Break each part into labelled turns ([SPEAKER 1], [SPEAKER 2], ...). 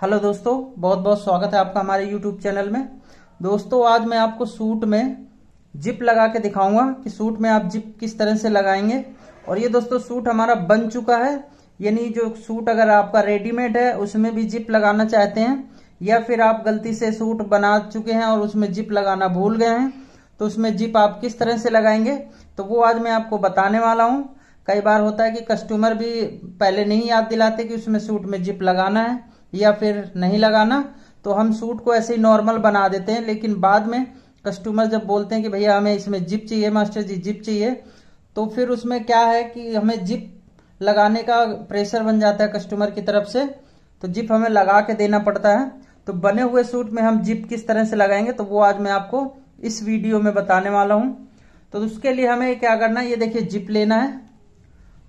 [SPEAKER 1] Hello दोस्तों बहुत बहुत स्वागत है आपका हमारे यूट्यूब चैनल में। दोस्तों, आज मैं आपको सूट में जिप लगा के दिखाऊँगा कि सूट में आप जिप किस तरह से लगाएँगे। और ये दोस्तों, सूट हमारा बन चुका है। यानी जो सूट अगर आपका रेडीमेड है, उसमें भी जिप लगाना चाहते हैं, या फिर आप गलती से सूट बना चुके हैं और उसमें जिप लगाना भूल गए हैं तो उसमें जिप आप किस तरह से लगाएँगे तो वो आज मैं आपको बताने वाला हूँ। कई बार होता है कि कस्टमर भी पहले नहीं याद दिलाते कि उसमें सूट में जिप लगाना है। या फिर नहीं लगाना तो हम सूट को ऐसे ही नॉर्मल बना देते हैं। लेकिन बाद में कस्टमर जब बोलते हैं कि भैया, हमें इसमें जिप चाहिए मास्टर जी जिप चाहिए तो फिर उसमें क्या है कि हमें जिप लगाने का प्रेशर बन जाता है कस्टमर की तरफ़ से। तो जिप हमें लगा के देना पड़ता है। तो बने हुए सूट में हम जिप किस तरह से लगाएँगे तो वो आज मैं आपको इस वीडियो में बताने वाला हूँ। तो उसके लिए हमें क्या करना है? ये देखिए जिप लेना है।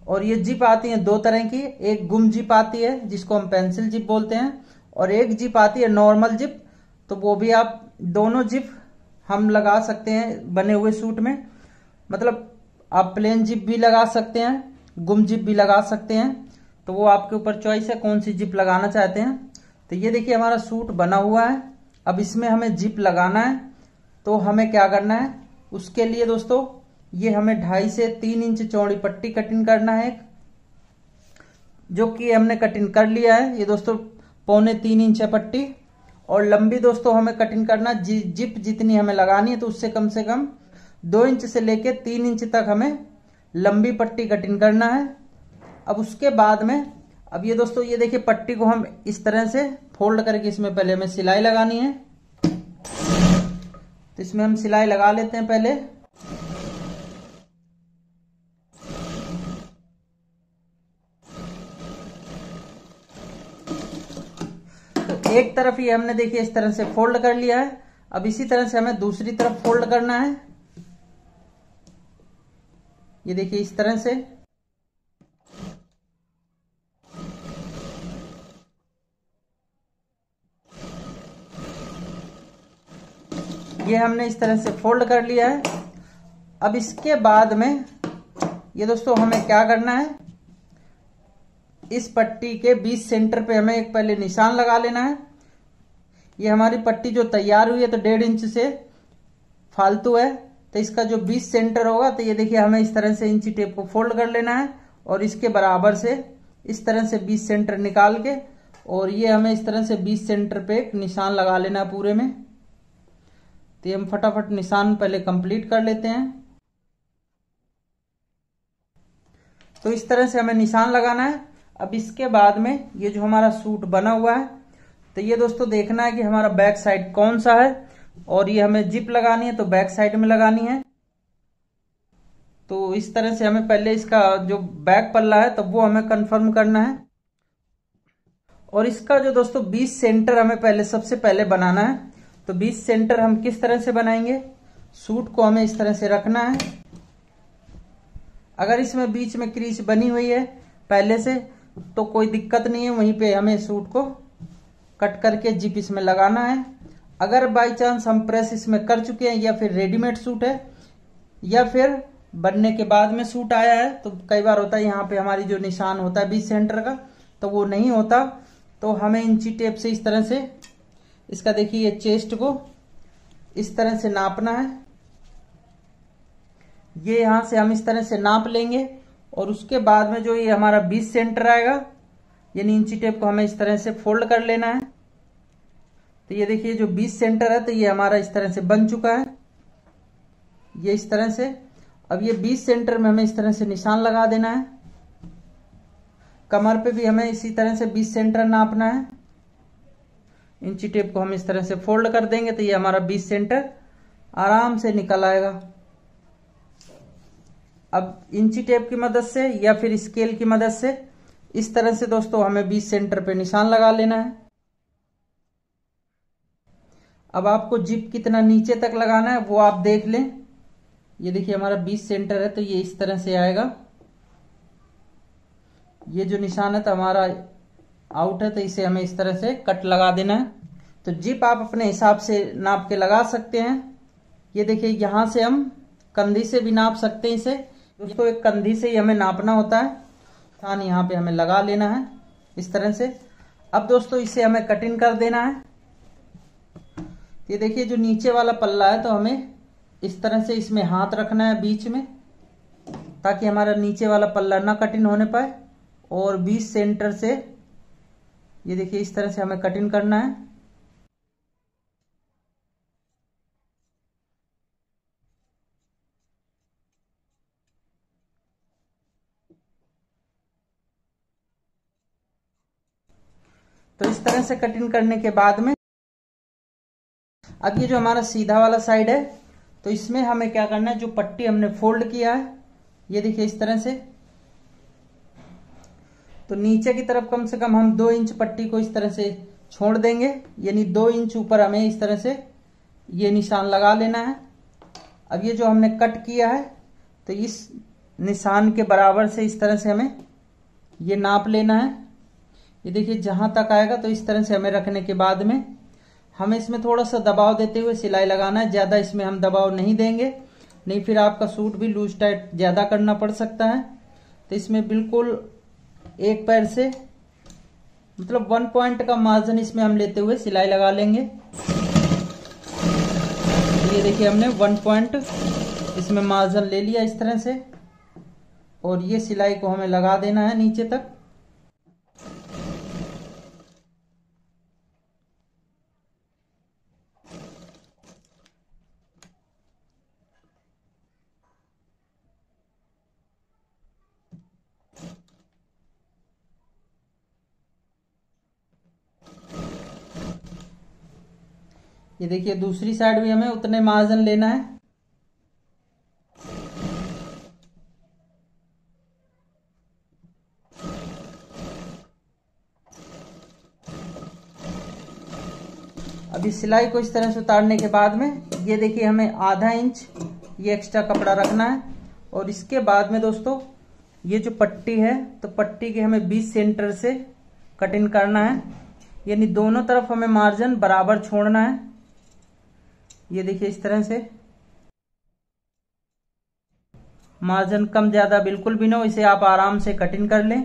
[SPEAKER 1] और ये जिप आती है दो तरह की, एक गुम जिप आती है, जिसको हम पेंसिल जिप बोलते हैं, और एक जिप आती है नॉर्मल जिप तो वो भी आप दोनों जिप हम लगा सकते हैं बने हुए सूट में। मतलब आप प्लेन जिप भी लगा सकते हैं, गुम जिप भी लगा सकते हैं तो वो आपके ऊपर चॉइस है कौन सी जिप लगाना चाहते हैं। तो ये देखिए हमारा सूट बना हुआ है, अब इसमें हमें जिप लगाना है तो हमें क्या करना है, उसके लिए दोस्तों ये हमें ढाई से तीन इंच चौड़ी पट्टी कटिंग करना है। जो कि हमने कटिंग कर लिया है। ये दोस्तों पौने तीन इंच है पट्टी। और लंबी दोस्तों हमें कटिंग करना जि, जिप जितनी हमें लगानी है तो उससे कम से कम दो इंच से लेके तीन इंच तक हमें लंबी पट्टी कटिंग करना है। अब उसके बाद में अब ये दोस्तों ये देखिए पट्टी को हम इस तरह से फोल्ड करके इसमें पहले हमें सिलाई लगानी है। तो इसमें हम सिलाई लगा लेते हैं पहले। एक तरफ़ ही हमने देखिए इस तरह से फोल्ड कर लिया है। अब इसी तरह से हमें दूसरी तरफ़ फोल्ड करना है। ये देखिए इस तरह से। ये हमने इस तरह से फोल्ड कर लिया है। अब इसके बाद में, ये दोस्तों हमें क्या करना है? इस पट्टी के बीच सेंटर पे हमें एक पहले निशान लगा लेना है। ये हमारी पट्टी जो तैयार हुई है तो डेढ़ इंच से फालतू है तो इसका जो बीच सेंटर होगा तो ये देखिए हमें इस तरह से इंची टेप को फोल्ड कर लेना है, और इसके बराबर से इस तरह से बीच सेंटर निकाल के, और ये हमें इस तरह से बीच सेंटर पे एक निशान लगा लेना है पूरे में। तो ये हम फटाफट निशान पहले कंप्लीट कर लेते हैं। तो इस तरह से हमें निशान लगाना है। अब इसके बाद में ये जो हमारा सूट बना हुआ है तो ये दोस्तों देखना है कि हमारा बैक साइड कौन सा है, और ये हमें जिप लगानी है तो बैक साइड में लगानी है। तो इस तरह से हमें पहले इसका जो बैक पल्ला है तो वो हमें कंफर्म करना है। और इसका जो दोस्तों बीस सेंटर हमें पहले, सबसे पहले बनाना है। तो बीस सेंटर हम किस तरह से बनाएँगे? सूट को हमें इस तरह से रखना है। अगर इसमें बीच में क्रीच बनी हुई है, पहले से तो कोई दिक्कत नहीं है, वहीं पे हमें सूट को कट करके जिप इसमें लगाना है। अगर बाई चांस हम प्रेस इसमें कर चुके हैं या फिर रेडीमेड सूट है, या फिर बनने के बाद में सूट आया है तो कई बार होता है यहाँ पे हमारी जो निशान होता है बीच सेंटर का तो वो नहीं होता। तो हमें इंची टेप से इस तरह से, इसका देखिए चेस्ट को इस तरह से नापना है। ये यहाँ से हम इस तरह से नाप लेंगे, और उसके बाद में जो ये हमारा बीच सेंटर आएगा यानी इंची टेप को हमें इस तरह से फोल्ड कर लेना है। तो ये देखिए, जो बीच सेंटर है तो ये हमारा इस तरह से बन चुका है। ये इस तरह से। अब ये बीच सेंटर में हमें इस तरह से निशान लगा देना है। कमर पे भी हमें इसी तरह से बीच सेंटर नापना है। इंची टेप को हम इस तरह से फोल्ड कर देंगे तो ये हमारा बीच सेंटर आराम से निकल आएगा। अब इंची टेप की मदद से या फिर स्केल की मदद से इस तरह से दोस्तों हमें बीच सेंटर पे निशान लगा लेना है। अब आपको जिप कितना नीचे तक लगाना है, वो आप देख लें। ये देखिए हमारा बीच सेंटर है तो ये इस तरह से आएगा। ये जो निशान है तो हमारा आउट है तो इसे हमें इस तरह से कट लगा देना है। तो जिप आप अपने हिसाब से नाप के लगा सकते हैं। ये देखिए, यहाँ से हम कंधी से भी नाप सकते हैं इसे। दोस्तों, एक कंधी से ही हमें नापना होता है। थान यहाँ पे हमें लगा लेना है, इस तरह से। अब दोस्तों इसे हमें कटिंग कर देना है। ये देखिए, जो नीचे वाला पल्ला है तो हमें इस तरह से इसमें हाथ रखना है बीच में, ताकि हमारा नीचे वाला पल्ला ना कटिंग होने पाए। और बीच सेंटर से, ये देखिए, इस तरह से हमें कटिंग करना है। तो इस तरह से कटिंग करने के बाद में, अब ये जो हमारा सीधा वाला साइड है तो इसमें हमें क्या करना है, जो पट्टी हमने फोल्ड किया है, ये देखिए इस तरह से। तो नीचे की तरफ़ कम से कम हम दो इंच पट्टी को इस तरह से छोड़ देंगे, यानी दो इंच ऊपर हमें इस तरह से ये निशान लगा लेना है। अब ये जो हमने कट किया है तो इस निशान के बराबर से इस तरह से हमें ये नाप लेना है। ये देखिए, जहाँ तक आएगा तो इस तरह से हमें रखने के बाद में हमें इसमें थोड़ा सा दबाव देते हुए सिलाई लगाना है। ज़्यादा इसमें हम दबाव नहीं देंगे। नहीं, फिर आपका सूट भी लूज टाइट ज़्यादा करना पड़ सकता है। तो इसमें बिल्कुल एक पैर से मतलब वन पॉइंट का मार्जिन इसमें हम लेते हुए सिलाई लगा लेंगे। ये देखिए, हमने वन पॉइंट इसमें मार्जिन ले लिया इस तरह से। और ये सिलाई को हमें लगा देना है नीचे तक। ये देखिए, दूसरी साइड भी हमें उतने मार्जिन लेना है। अभी सिलाई को इस तरह से उतारने के बाद में, ये देखिए हमें आधा इंच ये एक्स्ट्रा कपड़ा रखना है। और इसके बाद में दोस्तों, ये जो पट्टी है तो पट्टी के हमें बीस सेंटर से कटिंग करना है। यानी दोनों तरफ़ हमें मार्जिन बराबर छोड़ना है। ये देखिए इस तरह से। मार्जिन कम ज़्यादा बिल्कुल भी ना हो, इसे आप आराम से कटिंग कर लें।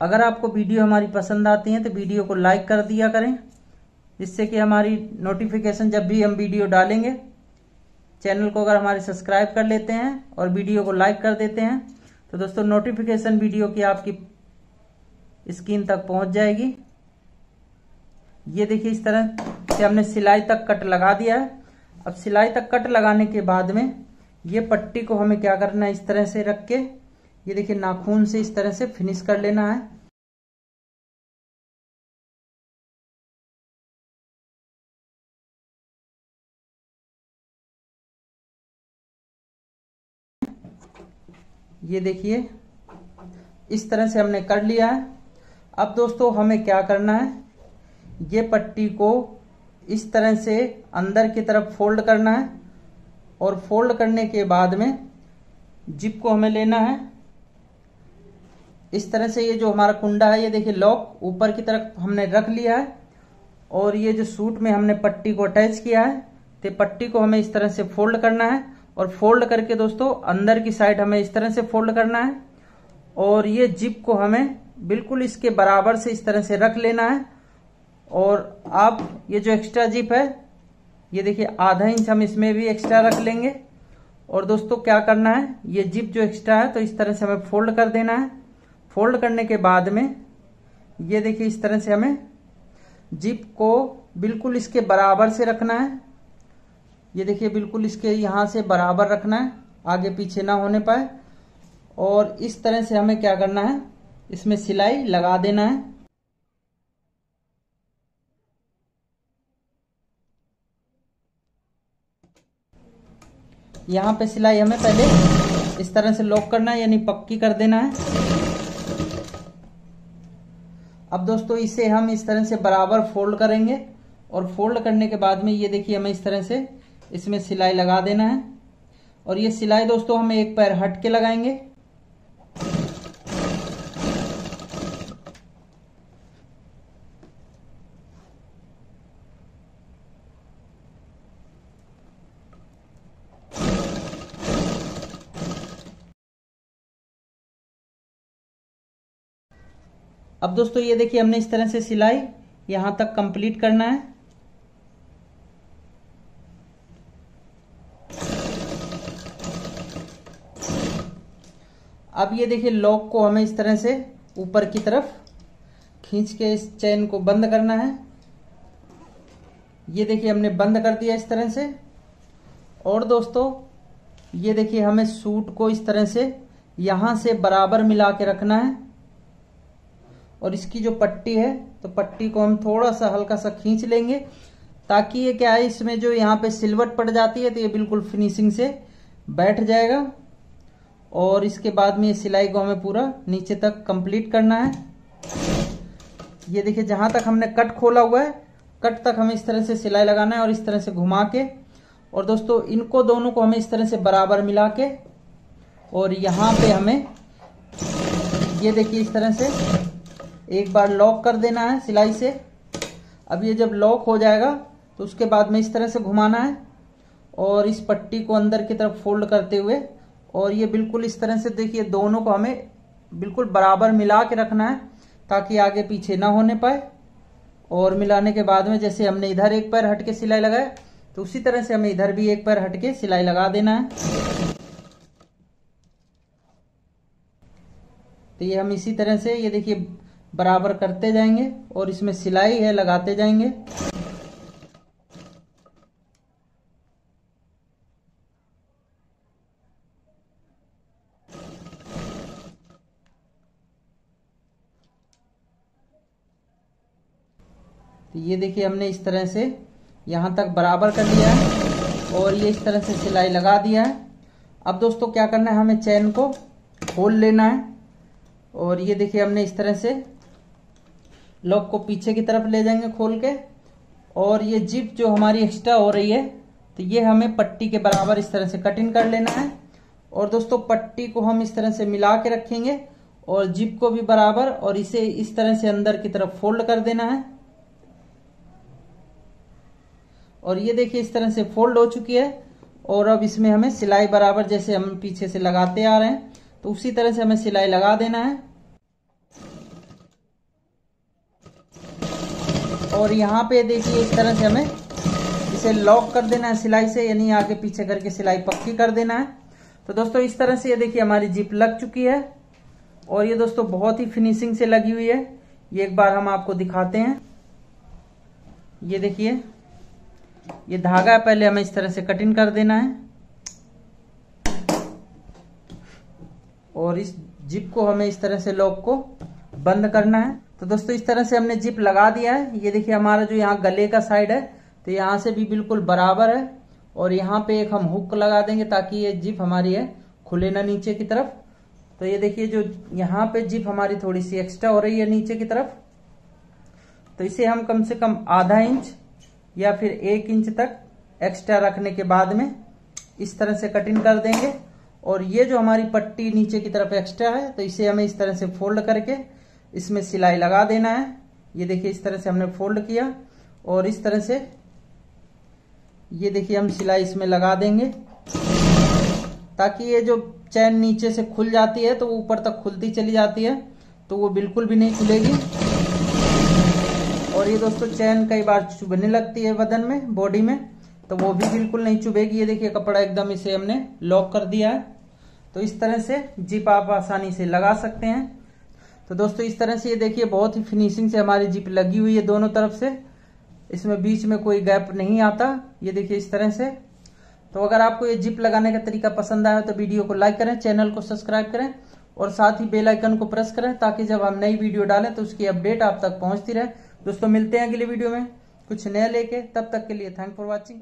[SPEAKER 1] अगर आपको वीडियो हमारी पसंद आती है तो वीडियो को लाइक कर दिया करें, जिससे कि हमारी नोटिफिकेशन जब भी हम वीडियो डालेंगे, चैनल को अगर हमारे सब्सक्राइब कर लेते हैं और वीडियो को लाइक कर देते हैं तो दोस्तों नोटिफिकेशन वीडियो की आपकी स्क्रीन तक पहुँच जाएगी। ये देखिए इस तरह से हमने सिलाई तक कट लगा दिया है। अब सिलाई तक कट लगाने के बाद में ये पट्टी को हमें क्या करना है? इस तरह से रख के, ये देखिए नाखून से इस तरह से फिनिश कर लेना है। ये देखिए, इस तरह से हमने कर लिया है। अब दोस्तों, हमें क्या करना है? ये पट्टी को इस तरह से अंदर की तरफ़ फोल्ड करना है और फोल्ड करने के बाद में जिप को हमें लेना है। इस तरह से ये जो हमारा कुंडा है, ये देखिए लॉक ऊपर की तरफ़ हमने रख लिया है और ये जो सूट में हमने पट्टी को अटैच किया है तो पट्टी को हमें इस तरह से फोल्ड करना है और फोल्ड करके दोस्तों अंदर की साइड हमें इस तरह से फोल्ड करना है और ये जिप को हमें बिल्कुल इसके बराबर से इस तरह से रख लेना है। और आप, ये जो एक्स्ट्रा जिप है, ये देखिए, आधा इंच हम इसमें भी एक्स्ट्रा रख लेंगे। और दोस्तों, क्या करना है? ये जिप जो एक्स्ट्रा है तो इस तरह से हमें फोल्ड कर देना है। फोल्ड करने के बाद में, ये देखिए, इस तरह से हमें जिप को बिल्कुल इसके बराबर से रखना है। ये देखिए, बिल्कुल इसके यहाँ से बराबर रखना है, आगे पीछे ना होने पाए। और इस तरह से हमें क्या करना है? इसमें सिलाई लगा देना है। यहाँ पे सिलाई हमें पहले इस तरह से लॉक करना है, यानी पक्की कर देना है। अब दोस्तों, इसे हम इस तरह से बराबर फोल्ड करेंगे और फोल्ड करने के बाद में ये देखिए, हमें इस तरह से इसमें सिलाई लगा देना है। और ये सिलाई दोस्तों, हम एक पैर हट के लगाएँगे। अब दोस्तों ये देखिए हमने इस तरह से सिलाई यहाँ तक कंप्लीट करना है। अब ये देखिए लॉक को हमें इस तरह से ऊपर की तरफ़ खींच के इस चैन को बंद करना है। ये देखिए हमने बंद कर दिया इस तरह से। और दोस्तों ये देखिए हमें सूट को इस तरह से यहाँ से बराबर मिला के रखना है। और इसकी जो पट्टी है तो पट्टी को हम थोड़ा सा हल्का सा खींच लेंगे, ताकि ये क्या है, इसमें जो यहाँ पे सिलवट पड़ जाती है तो ये बिल्कुल फिनिशिंग से बैठ जाएगा। और इसके बाद में ये सिलाई को हमें पूरा नीचे तक कंप्लीट करना है। ये देखिए, जहाँ तक हमने कट खोला हुआ है, कट तक हमें इस तरह से सिलाई लगाना है और इस तरह से घुमा के। और दोस्तों, इनको दोनों को हमें इस तरह से बराबर मिला के, और यहाँ पे हमें, ये देखिए, इस तरह से एक बार लॉक कर देना है सिलाई से। अब ये जब लॉक हो जाएगा तो उसके बाद में इस तरह से घुमाना है और इस पट्टी को अंदर की तरफ़ फोल्ड करते हुए, और ये बिल्कुल इस तरह से देखिए, दोनों को हमें बिल्कुल बराबर मिला के रखना है, ताकि आगे पीछे ना होने पाए। और मिलाने के बाद में जैसे हमने इधर एक पैर हट के सिलाई लगाया तो उसी तरह से हमें इधर भी एक पैर हट के सिलाई लगा देना है। तो ये हम इसी तरह से, ये देखिए बराबर करते जाएँगे और इसमें सिलाई है, लगाते जाएँगे। तो ये देखिए हमने इस तरह से यहाँ तक बराबर कर लिया है और ये इस तरह से सिलाई लगा दिया है। अब दोस्तों क्या करना है? हमें चैन को खोल लेना है और ये देखिए हमने इस तरह से लॉक को पीछे की तरफ़ ले जाएँगे खोल के। और ये जिप जो हमारी एक्स्ट्रा हो रही है तो ये हमें पट्टी के बराबर इस तरह से कटिंग कर लेना है। और दोस्तों, पट्टी को हम इस तरह से मिला के रखेंगे और जिप को भी बराबर और इसे इस तरह से अंदर की तरफ़ फोल्ड कर देना है। और ये देखिए, इस तरह से फोल्ड हो चुकी है और अब इसमें हमें सिलाई बराबर जैसे हम पीछे से लगाते आ रहे हैं तो उसी तरह से हमें सिलाई लगा देना है। और यहाँ पे देखिए इस तरह से हमें इसे लॉक कर देना है, सिलाई से, यानी आगे पीछे करके सिलाई पक्की कर देना है। तो दोस्तों, इस तरह से ये देखिए हमारी जीप लग चुकी है। और ये दोस्तों, बहुत ही फिनिशिंग से लगी हुई है। ये एक बार हम आपको दिखाते हैं। ये देखिए, ये धागा पहले हमें इस तरह से कटिंग कर देना है। और इस जिप को हमें इस तरह से लॉक को बंद करना है। तो दोस्तों, इस तरह से हमने जिप लगा दिया है। ये देखिए, हमारा जो यहाँ गले का साइड है तो यहाँ से भी बिल्कुल बराबर है। और यहाँ पे एक हम हुक लगा देंगे ताकि ये जिप हमारी है, खुले ना नीचे की तरफ़। तो ये देखिए, जो यहाँ पे जिप हमारी थोड़ी सी एक्स्ट्रा हो रही है नीचे की तरफ़। तो इसे हम कम से कम आधा इंच या फिर एक इंच तक एक्स्ट्रा रखने के बाद में इस तरह से कटिंग कर देंगे। और ये जो हमारी पट्टी नीचे की तरफ़ एक्स्ट्रा है तो इसे हमें इस तरह से फोल्ड करके इसमें सिलाई लगा देना है। ये देखिए, इस तरह से हमने फोल्ड किया और इस तरह से ये देखिए, हम सिलाई इसमें लगा देंगे ताकि ये जो चैन नीचे से खुल जाती है तो वो ऊपर तक खुलती चली जाती है तो वो बिल्कुल भी नहीं खुलेगी। और ये दोस्तों, चैन कई बार चुभने लगती है बदन में, बॉडी में तो वो भी बिल्कुल नहीं चुभेगी। ये देखिए, कपड़ा एकदम इसे हमने लॉक कर दिया है। तो इस तरह से जिप आप आसानी से लगा सकते हैं। तो दोस्तों, इस तरह से ये देखिए, बहुत ही फिनिशिंग से हमारी जिप लगी हुई है दोनों तरफ़ से। इसमें बीच में कोई गैप नहीं आता। ये देखिए, इस तरह से। तो अगर आपको ये जिप लगाने का तरीका पसंद आया तो वीडियो को लाइक करें चैनल को सब्सक्राइब करें, और साथ ही बेल आइकन को प्रेस करें, ताकि जब हम नई वीडियो डालें तो उसकी अपडेट आप तक पहुँचती रहे। दोस्तों, मिलते हैं अगली वीडियो में कुछ नया लेके। तब तक के लिए थैंक फॉर वॉचिंग